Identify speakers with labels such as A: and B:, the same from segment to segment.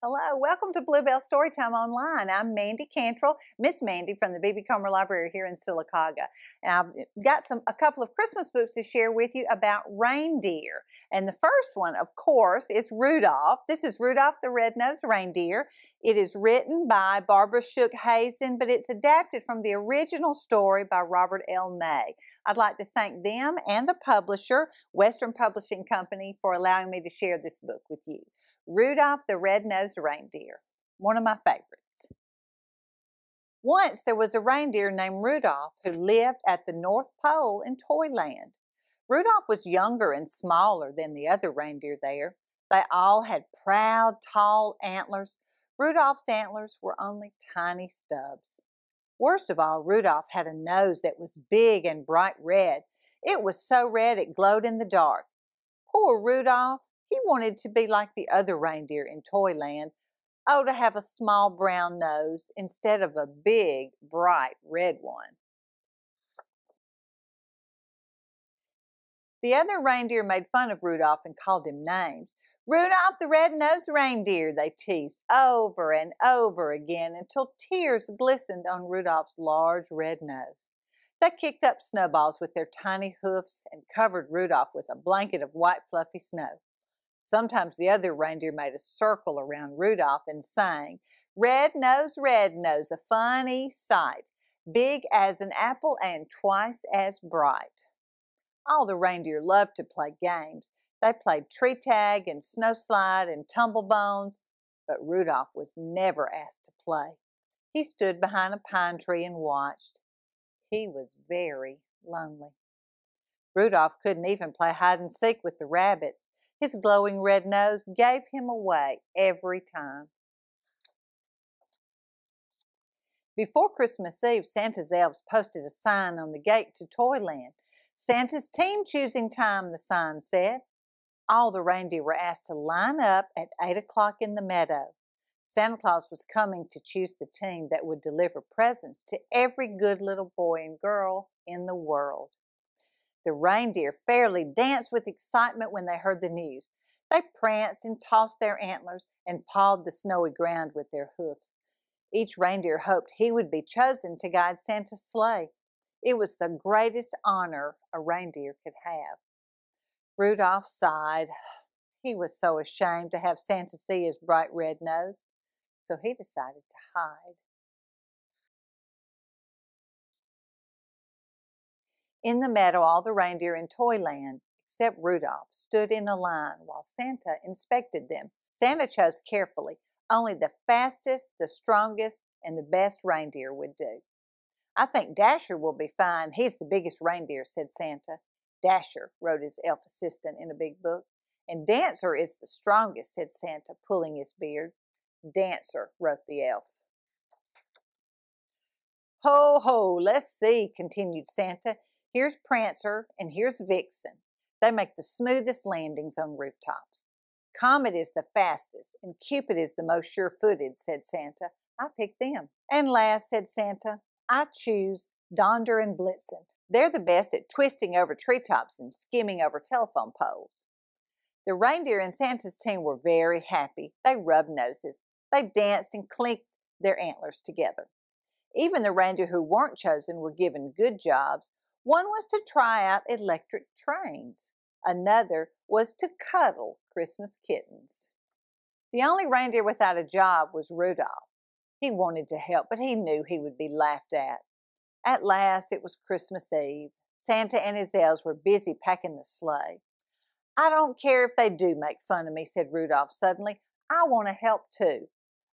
A: Hello, welcome to Blue Bell Story Time Online. I'm Mandi Cantrell, Miss Mandi from the B. B. Comer Library here in Sylacauga. And I've eh, got some a couple of Christmas books to share with you about reindeer. And the first one, of course, is Rudolph. This is Rudolph the Red-Nosed Reindeer. It is written by Barbara Shook Hazen, but it's adapted from the original story by Robert L. May. I'd like to thank them and the publisher, Western Publishing Company, for allowing me to share this book with you. Rudolph the Red-Nosed Reindeer, one of my favorites. Once there was a reindeer named Rudolph who lived at the North Pole in Toyland. Rudolph was younger and smaller than the other reindeer there. They all had proud, tall antlers. Rudolph's antlers were only tiny stubs. Worst of all, Rudolph had a nose that was big and bright red. It was so red it glowed in the dark. Poor Rudolph! He wanted to be like the other reindeer in Toyland. Oh, to have a small brown nose instead of a big, bright red one. The other reindeer made fun of Rudolph and called him names. Rudolph the red-nosed reindeer, they teased over and over again until tears glistened on Rudolph's large red nose. They kicked up snowballs with their tiny hoofs and covered Rudolph with a blanket of white fluffy snow. Sometimes the other reindeer made a circle around Rudolph and sang, Red nose, red nose, a funny sight, big as an apple and twice as bright. All the reindeer loved to play games. They played tree tag and snow slide and tumble bones, but Rudolph was never asked to play. He stood behind a pine tree and watched. He was very lonely. Rudolph couldn't even play hide and seek with the rabbits. His glowing red nose gave him away every time. Before Christmas Eve, Santa's elves posted a sign on the gate to Toyland. Santa's team choosing time, the sign said. All the reindeer were asked to line up at 8 o'clock in the meadow. Santa Claus was coming to choose the team that would deliver presents to every good little boy and girl in the world. The reindeer fairly danced with excitement when they heard the news. They pranced and tossed their antlers and pawed the snowy ground with their hoofs. Each reindeer hoped he would be chosen to guide Santa's sleigh. It was the greatest honor a reindeer could have. Rudolph sighed. He was so ashamed to have Santa see his bright red nose, so he decided to hide. In the meadow, all the reindeer in Toyland, except Rudolph, stood in a line while Santa inspected them. Santa chose carefully. Only the fastest, the strongest, and the best reindeer would do. I think Dasher will be fine. He's the biggest reindeer, said Santa. Dasher, wrote his elf assistant in a big book. And Dancer is the strongest, said Santa, pulling his beard. Dancer, wrote the elf. Ho, ho, let's see, continued Santa. Here's Prancer and here's Vixen. They make the smoothest landings on rooftops. Comet is the fastest and Cupid is the most sure-footed, said Santa. I picked them. And last, said Santa, I choose Donder and Blitzen. They're the best at twisting over treetops and skimming over telephone poles. The reindeer in Santa's team were very happy. They rubbed noses. They danced and clinked their antlers together. Even the reindeer who weren't chosen were given good jobs one was to try out electric trains. Another was to cuddle Christmas kittens. The only reindeer without a job was Rudolph. He wanted to help, but he knew he would be laughed at. At last, it was Christmas Eve. Santa and his elves were busy packing the sleigh. I don't care if they do make fun of me, said Rudolph suddenly. I want to help too.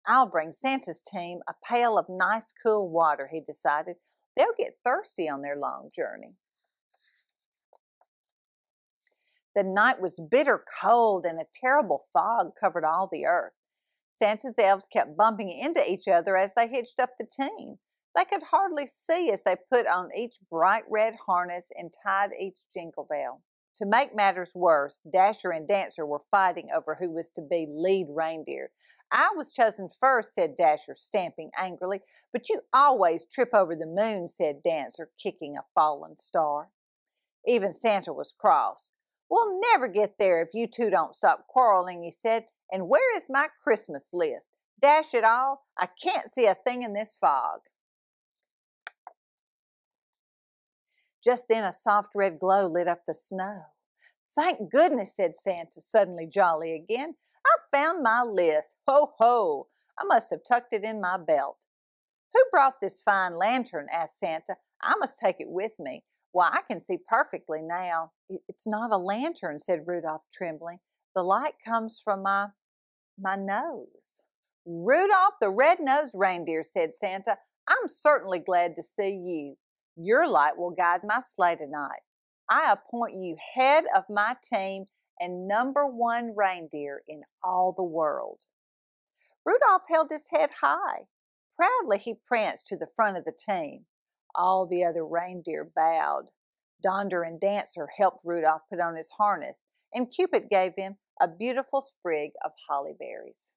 A: I'll bring Santa's team a pail of nice cool water, he decided. They'll get thirsty on their long journey. The night was bitter cold and a terrible fog covered all the earth. Santa's elves kept bumping into each other as they hitched up the team. They could hardly see as they put on each bright red harness and tied each jingle bell. To make matters worse, Dasher and Dancer were fighting over who was to be lead reindeer. I was chosen first, said Dasher, stamping angrily. But you always trip over the moon, said Dancer, kicking a fallen star. Even Santa was cross. We'll never get there if you two don't stop quarreling, he said. And where is my Christmas list? Dash it all, I can't see a thing in this fog. Just then a soft red glow lit up the snow. Thank goodness, said Santa, suddenly jolly again. I found my list. Ho, ho! I must have tucked it in my belt. Who brought this fine lantern? asked Santa. I must take it with me. Why, I can see perfectly now. It's not a lantern, said Rudolph, trembling. The light comes from my, my nose. Rudolph the red-nosed reindeer, said Santa, I'm certainly glad to see you. Your light will guide my sleigh tonight. I appoint you head of my team and number one reindeer in all the world. Rudolph held his head high. Proudly he pranced to the front of the team. All the other reindeer bowed. Donder and Dancer helped Rudolph put on his harness, and Cupid gave him a beautiful sprig of holly berries.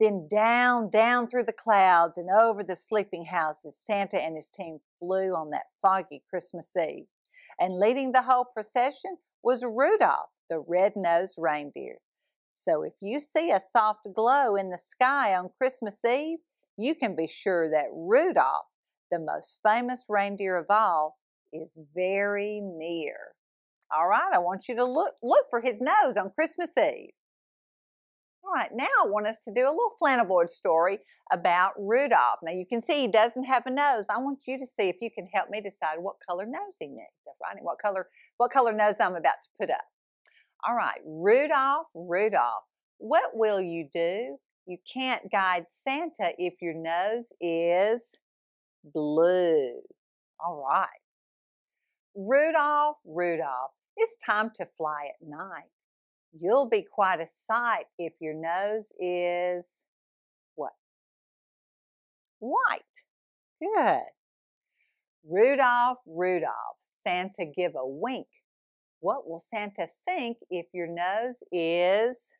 A: Then down, down through the clouds and over the sleeping houses, Santa and his team flew on that foggy Christmas Eve. And leading the whole procession was Rudolph, the red-nosed reindeer. So if you see a soft glow in the sky on Christmas Eve, you can be sure that Rudolph, the most famous reindeer of all, is very near. All right, I want you to look, look for his nose on Christmas Eve. All right, now I want us to do a little flannelboard story about Rudolph. Now you can see he doesn't have a nose. I want you to see if you can help me decide what color nose he needs. Right? What color, what color nose I'm about to put up. All right, Rudolph, Rudolph, what will you do? You can't guide Santa if your nose is blue. All right. Rudolph, Rudolph, it's time to fly at night. You'll be quite a sight if your nose is what? White. Good. Rudolph, Rudolph, Santa give a wink. What will Santa think if your nose is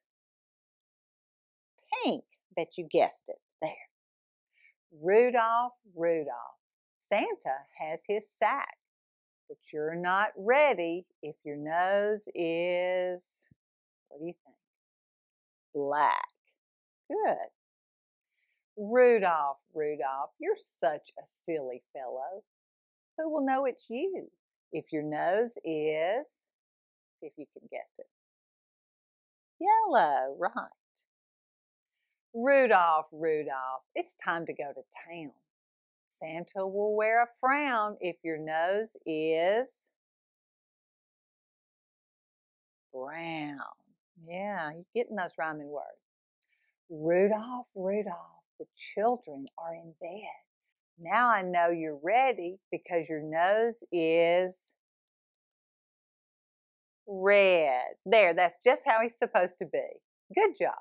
A: pink? Bet you guessed it. There. Rudolph, Rudolph, Santa has his sack, but you're not ready if your nose is what do you think? Black. Good. Rudolph, Rudolph, you're such a silly fellow. Who will know it's you if your nose is, see if you can guess it, yellow, right. Rudolph, Rudolph, it's time to go to town. Santa will wear a frown if your nose is brown. Yeah, you're getting those rhyming words. Rudolph, Rudolph, the children are in bed. Now I know you're ready because your nose is red. There, that's just how he's supposed to be. Good job.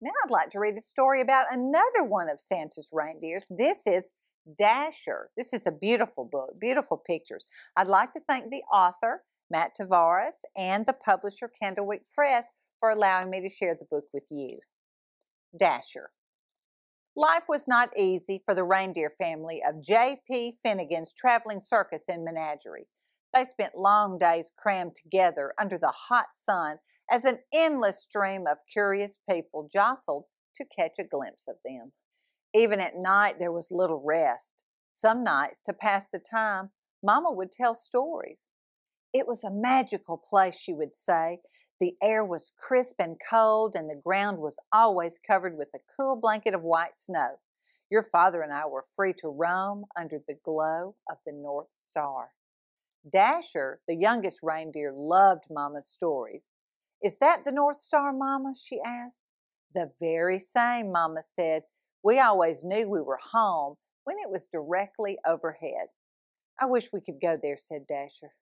A: Now I'd like to read a story about another one of Santa's reindeers. This is Dasher. This is a beautiful book, beautiful pictures. I'd like to thank the author, Matt Tavares, and the publisher Candlewick Press for allowing me to share the book with you. Dasher. Life was not easy for the reindeer family of J.P. Finnegan's traveling circus and menagerie. They spent long days crammed together under the hot sun as an endless stream of curious people jostled to catch a glimpse of them. Even at night, there was little rest. Some nights, to pass the time, Mama would tell stories. It was a magical place, she would say. The air was crisp and cold, and the ground was always covered with a cool blanket of white snow. Your father and I were free to roam under the glow of the North Star. Dasher, the youngest reindeer, loved Mama's stories. Is that the North Star, Mama? she asked. The very same, Mama said. We always knew we were home when it was directly overhead. I wish we could go there, said Dasher.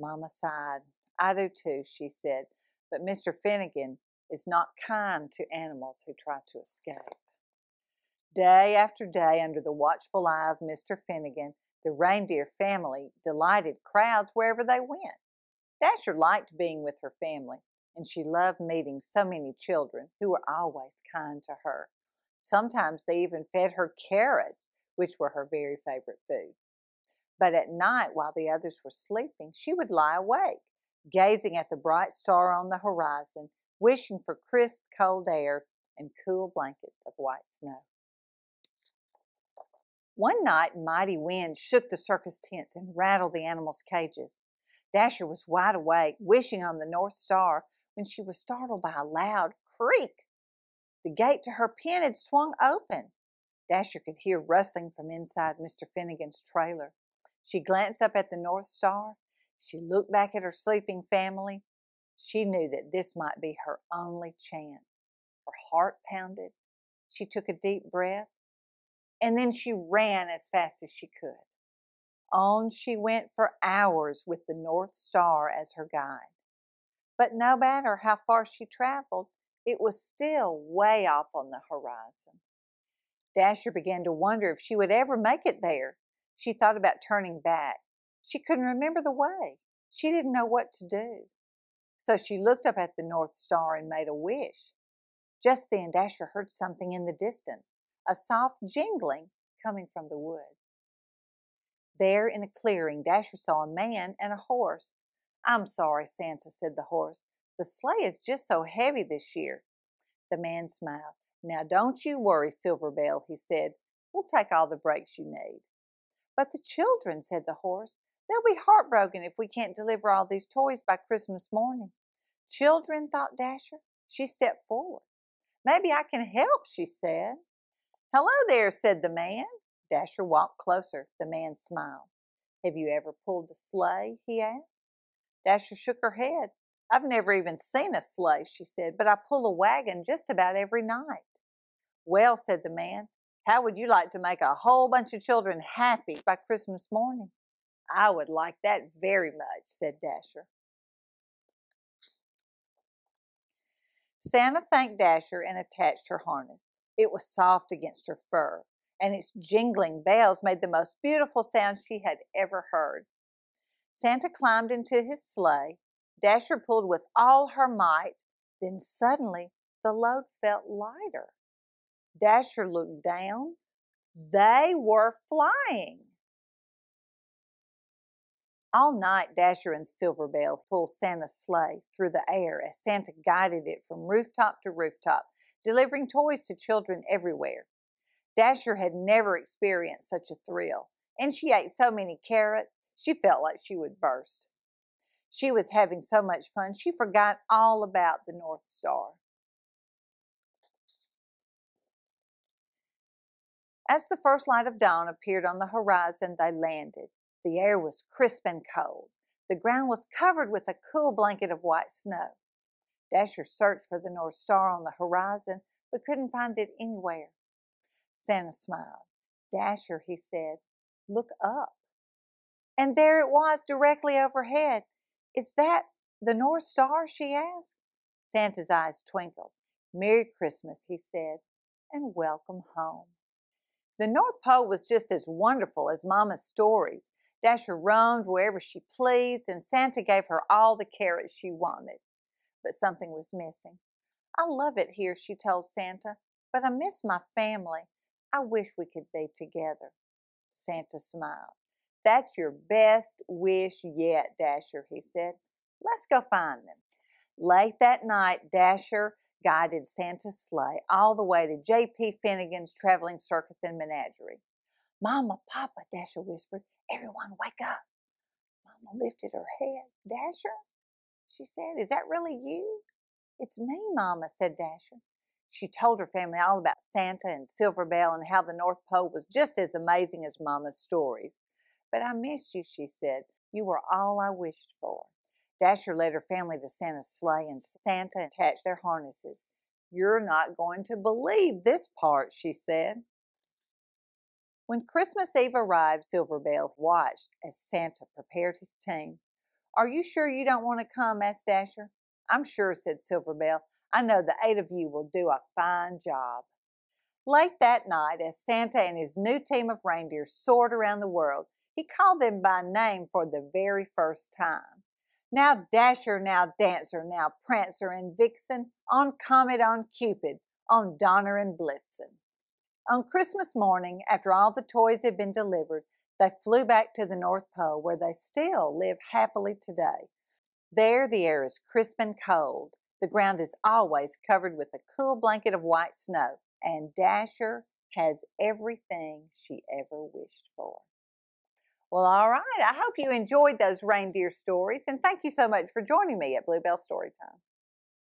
A: Mama sighed. I do too, she said, but Mr. Finnegan is not kind to animals who try to escape. Day after day, under the watchful eye of Mr. Finnegan, the reindeer family delighted crowds wherever they went. Dasher liked being with her family, and she loved meeting so many children who were always kind to her. Sometimes they even fed her carrots, which were her very favorite food. But at night, while the others were sleeping, she would lie awake, gazing at the bright star on the horizon, wishing for crisp, cold air and cool blankets of white snow. One night, mighty winds shook the circus tents and rattled the animals' cages. Dasher was wide awake, wishing on the North Star, when she was startled by a loud creak. The gate to her pen had swung open. Dasher could hear rustling from inside Mr. Finnegan's trailer. She glanced up at the North Star. She looked back at her sleeping family. She knew that this might be her only chance. Her heart pounded. She took a deep breath. And then she ran as fast as she could. On she went for hours with the North Star as her guide. But no matter how far she traveled, it was still way off on the horizon. Dasher began to wonder if she would ever make it there. She thought about turning back. She couldn't remember the way. She didn't know what to do. So she looked up at the North Star and made a wish. Just then, Dasher heard something in the distance, a soft jingling coming from the woods. There in a clearing, Dasher saw a man and a horse. I'm sorry, Santa, said the horse. The sleigh is just so heavy this year. The man smiled. Now don't you worry, Silverbell, he said. We'll take all the breaks you need. But the children, said the horse, they'll be heartbroken if we can't deliver all these toys by Christmas morning. Children, thought Dasher. She stepped forward. Maybe I can help, she said. Hello there, said the man. Dasher walked closer. The man smiled. Have you ever pulled a sleigh? he asked. Dasher shook her head. I've never even seen a sleigh, she said, but I pull a wagon just about every night. Well, said the man, how would you like to make a whole bunch of children happy by Christmas morning? I would like that very much, said Dasher. Santa thanked Dasher and attached her harness. It was soft against her fur, and its jingling bells made the most beautiful sound she had ever heard. Santa climbed into his sleigh. Dasher pulled with all her might. Then suddenly the load felt lighter. Dasher looked down. They were flying. All night, Dasher and Silverbell pulled Santa's sleigh through the air as Santa guided it from rooftop to rooftop, delivering toys to children everywhere. Dasher had never experienced such a thrill, and she ate so many carrots, she felt like she would burst. She was having so much fun, she forgot all about the North Star. As the first light of dawn appeared on the horizon, they landed. The air was crisp and cold. The ground was covered with a cool blanket of white snow. Dasher searched for the North Star on the horizon, but couldn't find it anywhere. Santa smiled. Dasher, he said, look up. And there it was directly overhead. Is that the North Star? she asked. Santa's eyes twinkled. Merry Christmas, he said, and welcome home. The North Pole was just as wonderful as Mama's stories. Dasher roamed wherever she pleased, and Santa gave her all the carrots she wanted. But something was missing. I love it here, she told Santa, but I miss my family. I wish we could be together. Santa smiled. That's your best wish yet, Dasher, he said. Let's go find them. Late that night, Dasher guided Santa's sleigh all the way to J.P. Finnegan's traveling circus and menagerie. Mama, Papa, Dasher whispered, everyone wake up. Mama lifted her head. Dasher? She said, is that really you? It's me, Mama, said Dasher. She told her family all about Santa and Silverbell and how the North Pole was just as amazing as Mama's stories. But I missed you, she said. You were all I wished for. Dasher led her family to Santa's sleigh and Santa attached their harnesses. You're not going to believe this part, she said. When Christmas Eve arrived, Silverbell watched as Santa prepared his team. Are you sure you don't want to come? asked Dasher. I'm sure, said Silverbell. I know the eight of you will do a fine job. Late that night, as Santa and his new team of reindeer soared around the world, he called them by name for the very first time. Now Dasher, now Dancer, now Prancer and Vixen, on Comet, on Cupid, on Donner and Blitzen. On Christmas morning, after all the toys had been delivered, they flew back to the North Pole where they still live happily today. There the air is crisp and cold. The ground is always covered with a cool blanket of white snow, and Dasher has everything she ever wished for. Well, all right. I hope you enjoyed those reindeer stories, and thank you so much for joining me at Blue Bell Story Time.